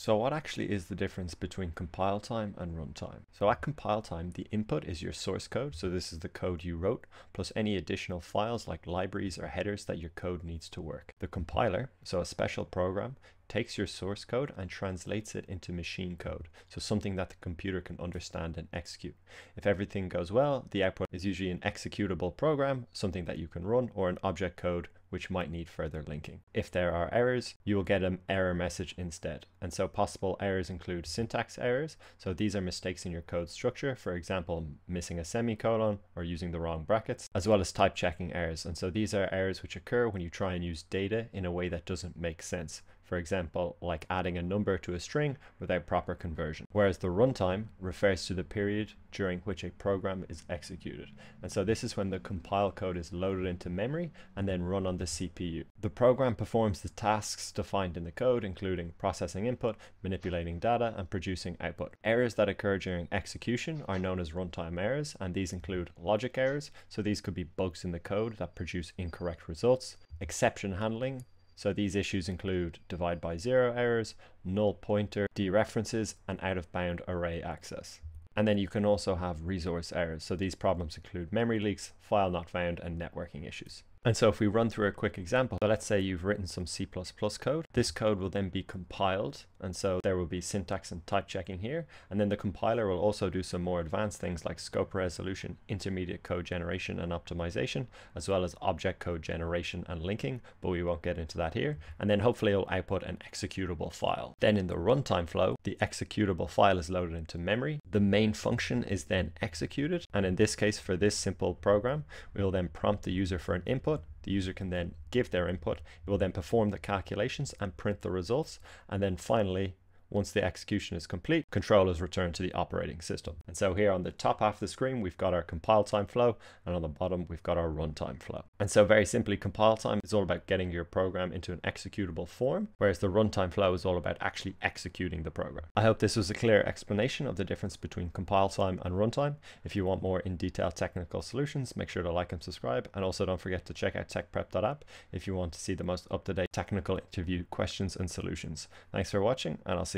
So what actually is the difference between compile time and runtime? So at compile time, the input is your source code. So this is the code you wrote, plus any additional files like libraries or headers that your code needs to work. The compiler, so a special program, takes your source code and translates it into machine code, so something that the computer can understand and execute. If everything goes well, the output is usually an executable program, something that you can run, or an object code which might need further linking. If there are errors, you will get an error message instead. And so possible errors include syntax errors. So these are mistakes in your code structure, for example, missing a semicolon or using the wrong brackets, as well as type checking errors. And so these are errors which occur when you try and use data in a way that doesn't make sense for example, like adding a number to a string without proper conversion. Whereas the runtime refers to the period during which a program is executed. And so this is when the compile code is loaded into memory and then run on the CPU. The program performs the tasks defined in the code, including processing input, manipulating data, and producing output. Errors that occur during execution are known as runtime errors, and these include logic errors. So these could be bugs in the code that produce incorrect results, exception handling, so these issues include divide by zero errors, null pointer dereferences, and out of bound array access. And then you can also have resource errors. So these problems include memory leaks, file not found, and networking issues. And so if we run through a quick example, so let's say you've written some C++ code, this code will then be compiled. And so there will be syntax and type checking here. And then the compiler will also do some more advanced things like scope resolution, intermediate code generation and optimization, as well as object code generation and linking, but we won't get into that here. And then hopefully it'll output an executable file. Then in the runtime flow, the executable file is loaded into memory. The main function is then executed. And in this case, for this simple program, we'll then prompt the user for an input input. The user can then give their input. It will then perform the calculations and print the results. And then finally, once the execution is complete, control is returned to the operating system. And so here on the top half of the screen, we've got our compile time flow, and on the bottom, we've got our runtime flow. And so very simply, compile time is all about getting your program into an executable form, whereas the runtime flow is all about actually executing the program. I hope this was a clear explanation of the difference between compile time and runtime. If you want more in-detail technical solutions, make sure to like and subscribe. And also don't forget to check out techprep.app if you want to see the most up-to-date technical interview questions and solutions. Thanks for watching, and I'll see